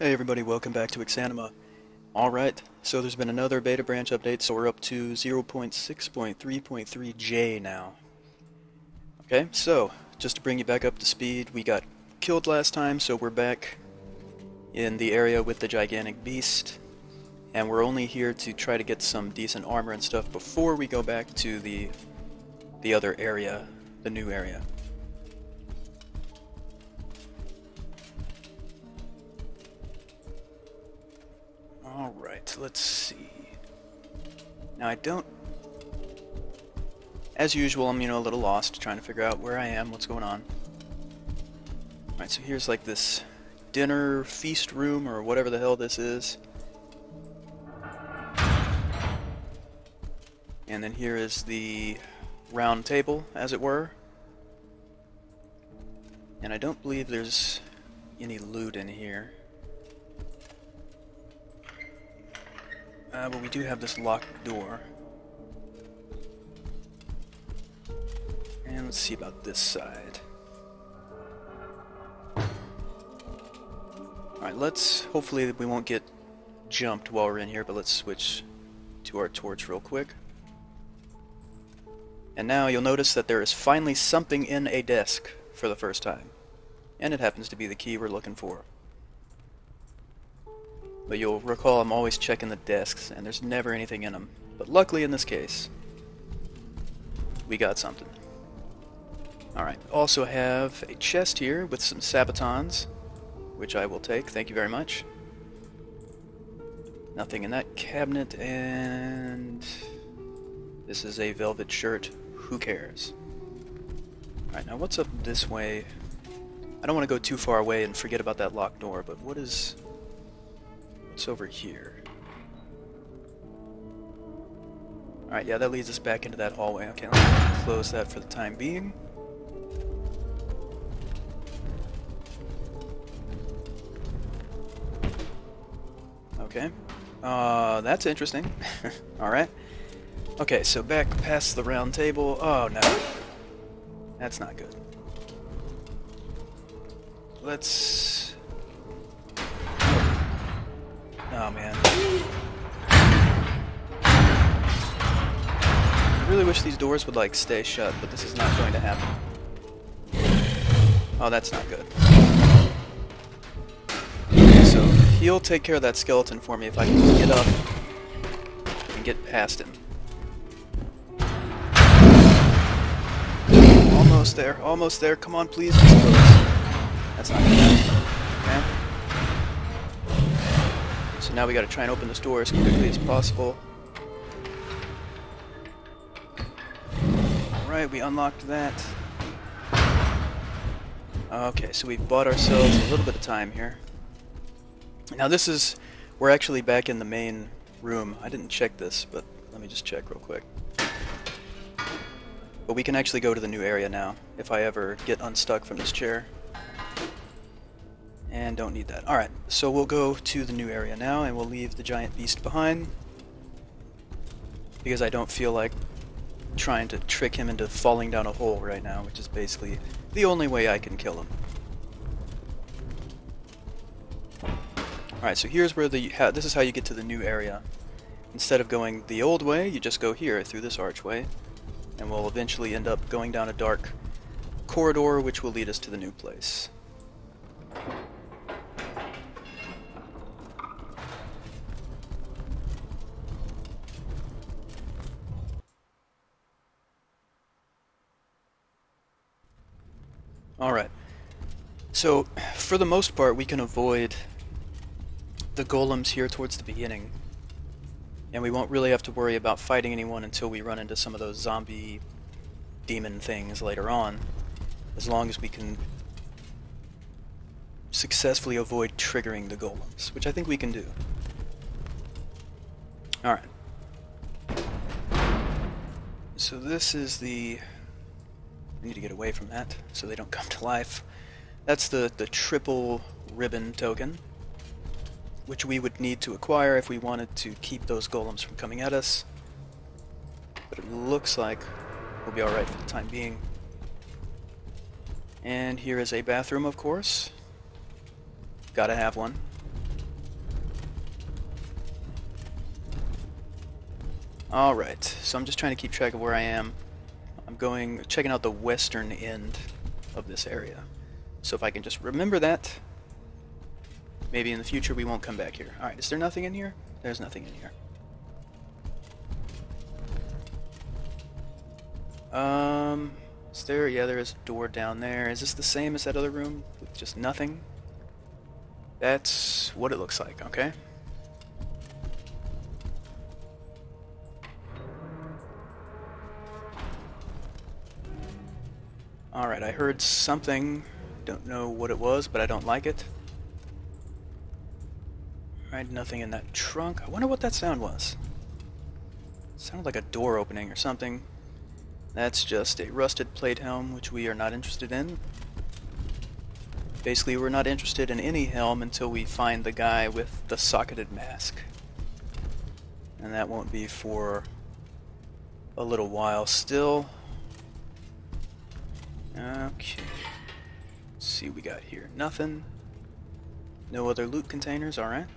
Hey everybody, welcome back to Exanima. Alright, so there's been another beta branch update, so we're up to 0.6.3.3J now. Okay, so, just to bring you back up to speed, we got killed last time, so we're back in the area with the gigantic beast. And we're only here to try to get some decent armor and stuff before we go back to the the other area, the new area. Alright, let's see. Now I don't... As usual, I'm, you know, a little lost, trying to figure out where I am, what's going on. Alright, so here's like this dinner feast room, or whatever the hell this is. And then here is the round table, as it were. And I don't believe there's any loot in here. Uh, but we do have this locked door. And let's see about this side. Alright, let's... Hopefully we won't get jumped while we're in here, but let's switch to our torch real quick. And now you'll notice that there is finally something in a desk for the first time. And it happens to be the key we're looking for. But you'll recall I'm always checking the desks, and there's never anything in them. But luckily in this case, we got something. Alright, also have a chest here with some Sabatons, which I will take, thank you very much. Nothing in that cabinet, and... This is a velvet shirt who cares? Alright, now what's up this way? I don't want to go too far away and forget about that locked door, but what is... What's over here? Alright, yeah, that leads us back into that hallway. Okay, let's close that for the time being. Okay. Uh, that's interesting. Alright. Okay, so back past the round table. Oh no. That's not good. Let's... Oh man. I really wish these doors would like stay shut, but this is not going to happen. Oh, that's not good. Okay, so he'll take care of that skeleton for me if I can get up and get past him. Almost there, almost there. Come on, please. That's not gonna. Okay. So now we gotta try and open this door as quickly as possible. Alright, we unlocked that. Okay, so we've bought ourselves a little bit of time here. Now this is... We're actually back in the main room. I didn't check this, but let me just check real quick. But we can actually go to the new area now, if I ever get unstuck from this chair. And don't need that. Alright, so we'll go to the new area now, and we'll leave the giant beast behind. Because I don't feel like trying to trick him into falling down a hole right now, which is basically the only way I can kill him. Alright, so here's where the... this is how you get to the new area. Instead of going the old way, you just go here, through this archway and we'll eventually end up going down a dark corridor which will lead us to the new place. Alright, so for the most part we can avoid the golems here towards the beginning and we won't really have to worry about fighting anyone until we run into some of those zombie demon things later on, as long as we can successfully avoid triggering the golems, which I think we can do. Alright. So this is the... I need to get away from that so they don't come to life. That's the, the triple ribbon token, which we would need to acquire if we wanted to keep those golems from coming at us. But it looks like we'll be alright for the time being. And here is a bathroom, of course. Gotta have one. Alright, so I'm just trying to keep track of where I am. I'm going, checking out the western end of this area. So if I can just remember that, maybe in the future we won't come back here. Alright, is there nothing in here? There's nothing in here. Um, is there? Yeah, there is a door down there. Is this the same as that other room with just nothing? That's what it looks like, okay? Alright, I heard something. Don't know what it was, but I don't like it. Alright, nothing in that trunk. I wonder what that sound was. It sounded like a door opening or something. That's just a rusted plate helm, which we are not interested in. Basically, we're not interested in any helm until we find the guy with the socketed mask. And that won't be for a little while still. Okay. See we got here. Nothing. No other loot containers, alright.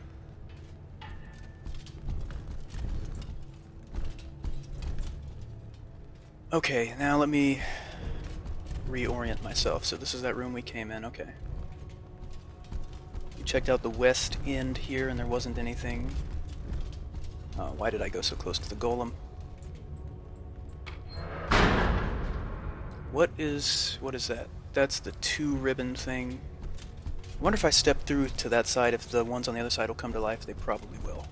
Okay, now let me reorient myself. So this is that room we came in, okay. We checked out the west end here and there wasn't anything. Uh, why did I go so close to the golem? What is... what is that? That's the two ribbon thing. I wonder if I step through to that side, if the ones on the other side will come to life. They probably will.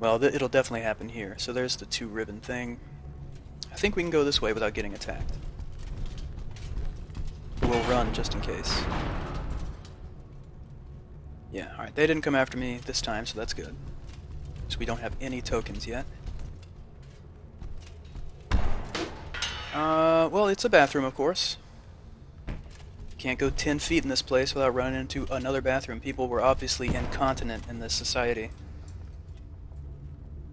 Well, it'll definitely happen here. So there's the two ribbon thing. I think we can go this way without getting attacked. We'll run just in case. Yeah, alright, they didn't come after me this time, so that's good. So we don't have any tokens yet. Uh, well, it's a bathroom, of course. Can't go 10 feet in this place without running into another bathroom. People were obviously incontinent in this society.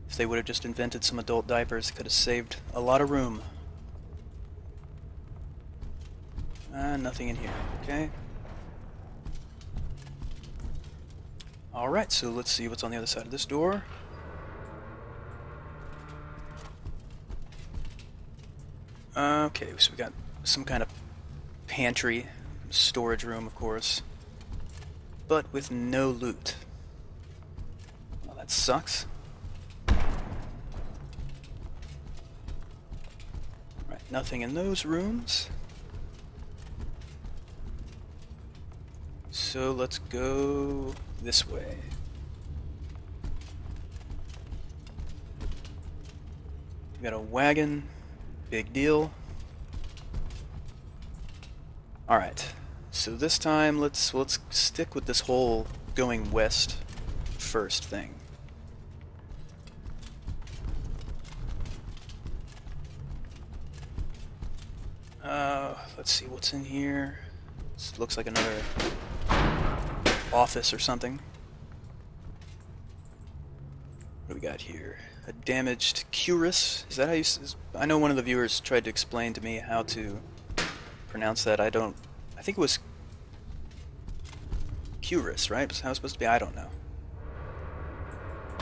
If they would have just invented some adult diapers, could have saved a lot of room. Uh, nothing in here, okay. Alright, so let's see what's on the other side of this door. Okay, so we got some kind of pantry, storage room, of course, but with no loot. Well, that sucks. Right, nothing in those rooms. So let's go this way. We got a wagon Big deal. Alright, so this time let's let's stick with this whole going west first thing. Uh, let's see what's in here. This looks like another office or something. What do we got here? a damaged Curus. Is that how you? I know one of the viewers tried to explain to me how to pronounce that. I don't. I think it was Curus, right? How it's supposed to be? I don't know.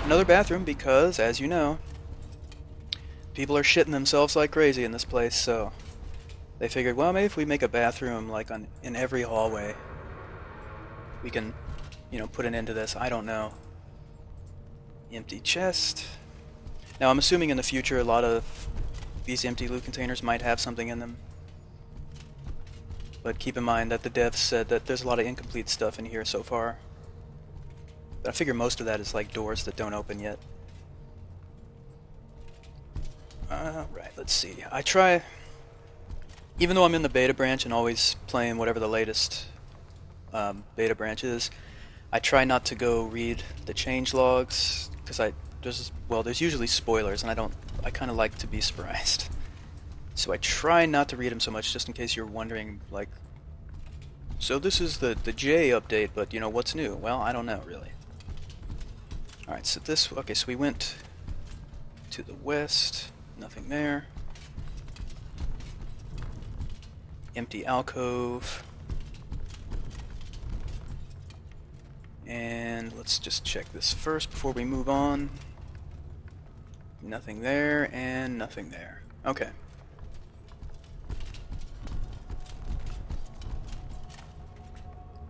Another bathroom because, as you know, people are shitting themselves like crazy in this place. So they figured, well, maybe if we make a bathroom like on in every hallway, we can, you know, put an end to this. I don't know. Empty chest. Now I'm assuming in the future a lot of these empty loot containers might have something in them. But keep in mind that the devs said that there's a lot of incomplete stuff in here so far. But I figure most of that is like doors that don't open yet. Alright, let's see. I try... Even though I'm in the beta branch and always playing whatever the latest um, beta branch is, I try not to go read the change logs, because I there's well, there's usually spoilers, and I don't. I kind of like to be surprised, so I try not to read them so much, just in case you're wondering, like. So this is the the J update, but you know what's new? Well, I don't know really. All right, so this. Okay, so we went to the west. Nothing there. Empty alcove. And let's just check this first before we move on. Nothing there, and nothing there. Okay.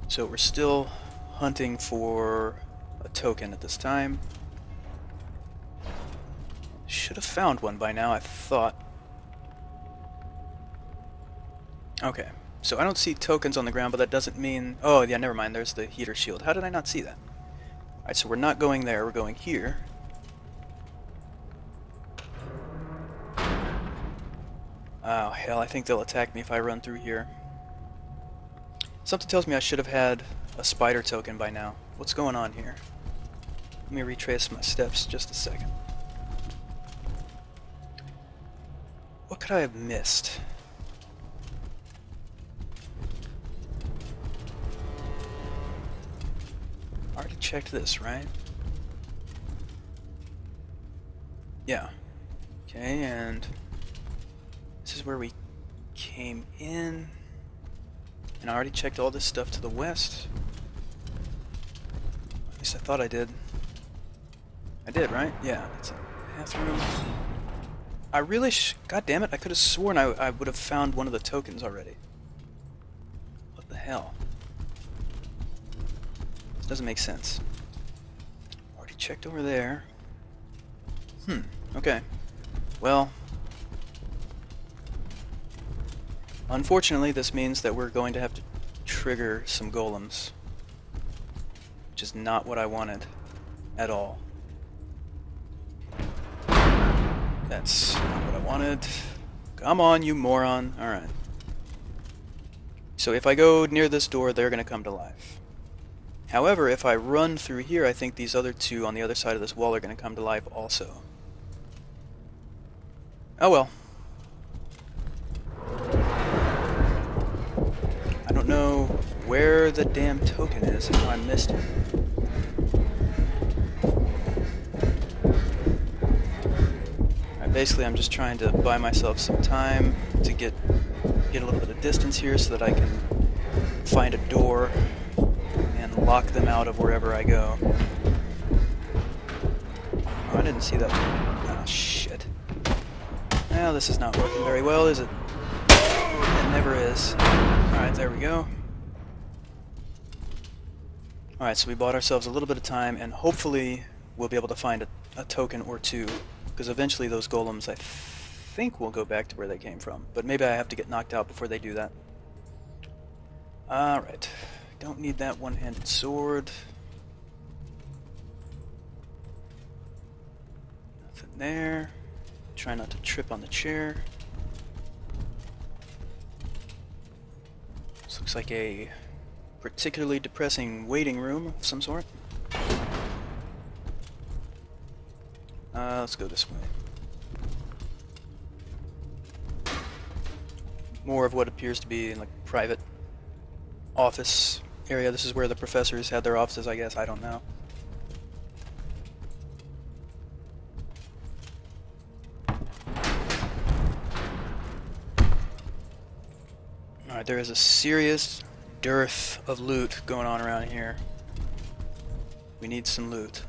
So we're still hunting for a token at this time. Should have found one by now, I thought. Okay, so I don't see tokens on the ground, but that doesn't mean... Oh, yeah, never mind, there's the heater shield. How did I not see that? Alright, so we're not going there, we're going here. Oh, hell, I think they'll attack me if I run through here. Something tells me I should have had a spider token by now. What's going on here? Let me retrace my steps just a second. What could I have missed? Checked this, right? Yeah. Okay, and this is where we came in. And I already checked all this stuff to the west. At least I thought I did. I did, right? Yeah, it's a bathroom. I really God damn it, I could have sworn I, I would have found one of the tokens already. What the hell? Doesn't make sense. Already checked over there. Hmm, okay. Well, Unfortunately, this means that we're going to have to trigger some golems. Which is not what I wanted at all. That's not what I wanted. Come on, you moron. Alright. So if I go near this door, they're going to come to life. However, if I run through here, I think these other two on the other side of this wall are going to come to life also. Oh well. I don't know where the damn token is how I missed it. Basically, I'm just trying to buy myself some time to get get a little bit of distance here so that I can find a door lock them out of wherever I go. Oh, I didn't see that. Oh, shit. Well, this is not working very well, is it? It never is. Alright, there we go. Alright, so we bought ourselves a little bit of time, and hopefully we'll be able to find a, a token or two, because eventually those golems, I think, will go back to where they came from. But maybe I have to get knocked out before they do that. Alright. Don't need that one-handed sword. Nothing there. Try not to trip on the chair. This looks like a particularly depressing waiting room of some sort. Uh, let's go this way. More of what appears to be like private office area. This is where the professors had their offices, I guess. I don't know. Alright, there is a serious dearth of loot going on around here. We need some loot.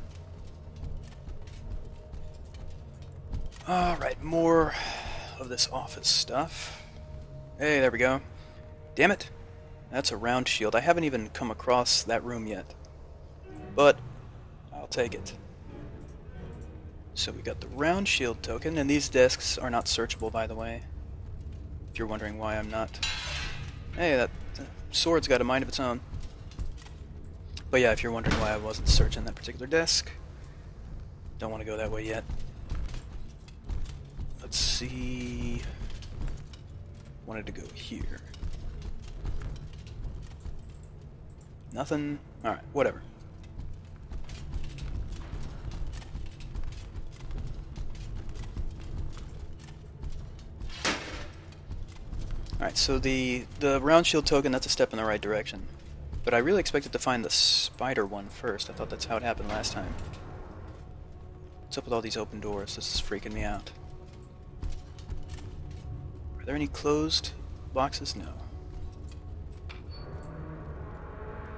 Alright, more of this office stuff. Hey, there we go. Damn it! That's a round shield. I haven't even come across that room yet. But, I'll take it. So we got the round shield token, and these desks are not searchable, by the way. If you're wondering why I'm not Hey, that sword's got a mind of its own. But yeah, if you're wondering why I wasn't searching that particular desk, don't want to go that way yet. Let's see... Wanted to go here. Nothing? Alright, whatever. Alright, so the, the round shield token, that's a step in the right direction. But I really expected to find the spider one first. I thought that's how it happened last time. What's up with all these open doors? This is freaking me out. Are there any closed boxes? No.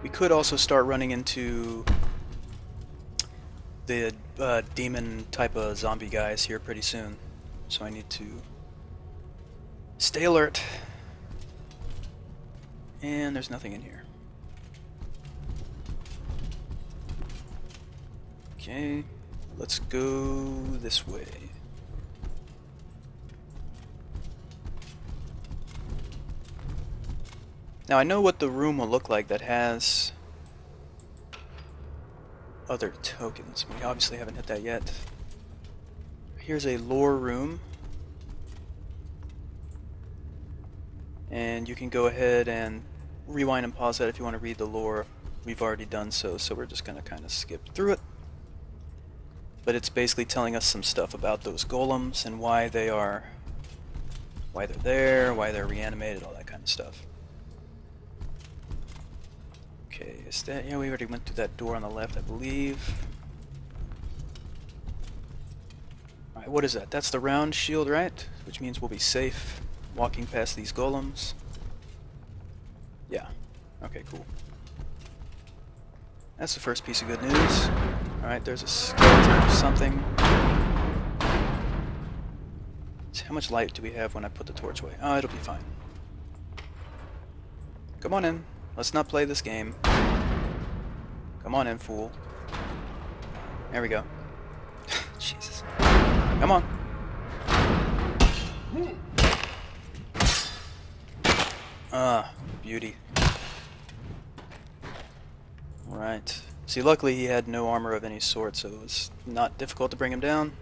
We could also start running into the uh, demon type of zombie guys here pretty soon, so I need to stay alert. And there's nothing in here. Okay, let's go this way. Now I know what the room will look like that has other tokens. We obviously haven't hit that yet. Here's a lore room. And you can go ahead and rewind and pause that if you want to read the lore. We've already done so, so we're just going to kind of skip through it. But it's basically telling us some stuff about those golems and why they are, why they're there, why they're reanimated, all that kind of stuff. Okay, is that... Yeah, we already went through that door on the left, I believe. Alright, what is that? That's the round shield, right? Which means we'll be safe walking past these golems. Yeah. Okay, cool. That's the first piece of good news. Alright, there's a skeleton or something. how much light do we have when I put the torch away? Oh, it'll be fine. Come on in. Let's not play this game. Come on in, fool. There we go. Jesus. Come on. Ah, beauty. Right. See, luckily he had no armor of any sort, so it was not difficult to bring him down.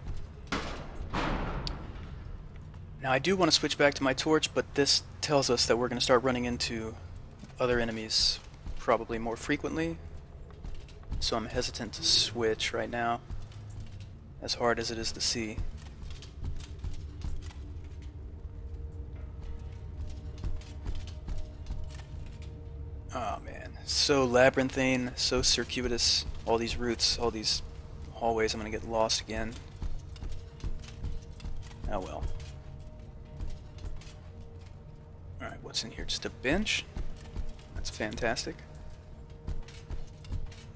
Now I do want to switch back to my torch, but this tells us that we're going to start running into other enemies probably more frequently. So I'm hesitant to switch right now, as hard as it is to see. Oh man, so labyrinthine, so circuitous, all these routes, all these hallways, I'm gonna get lost again. Oh well. Alright, what's in here? Just a bench? Fantastic.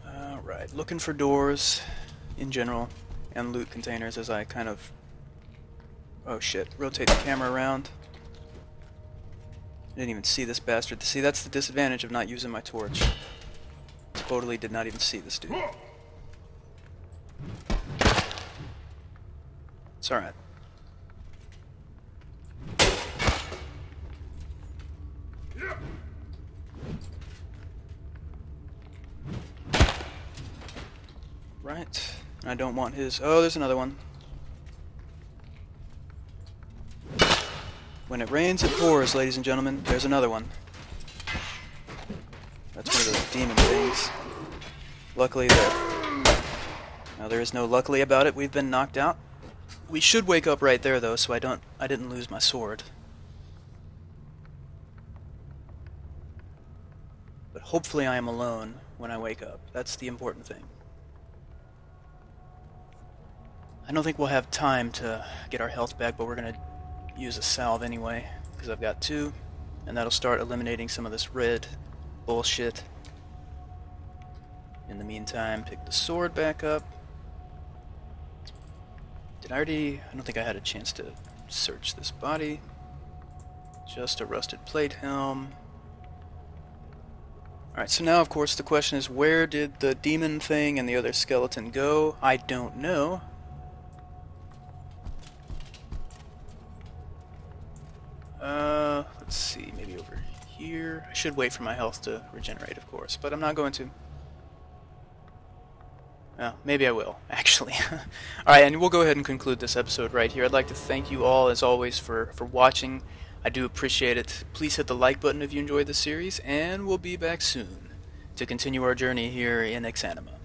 Alright, looking for doors in general and loot containers as I kind of... Oh shit, rotate the camera around. I didn't even see this bastard. See, that's the disadvantage of not using my torch. Totally did not even see this dude. It's alright. Right. I don't want his... Oh, there's another one. When it rains, it pours, ladies and gentlemen. There's another one. That's one of those demon things. Luckily, there... Now, there is no luckily about it. We've been knocked out. We should wake up right there, though, so I don't... I didn't lose my sword. But hopefully I am alone when I wake up. That's the important thing. I don't think we'll have time to get our health back, but we're going to use a salve anyway, because I've got two, and that'll start eliminating some of this red bullshit. In the meantime, pick the sword back up. Did I already... I don't think I had a chance to search this body. Just a rusted plate helm. Alright, so now of course the question is where did the demon thing and the other skeleton go? I don't know. Should wait for my health to regenerate, of course, but I'm not going to. Well, maybe I will, actually. Alright, and we'll go ahead and conclude this episode right here. I'd like to thank you all, as always, for, for watching. I do appreciate it. Please hit the like button if you enjoyed the series, and we'll be back soon to continue our journey here in Exanima.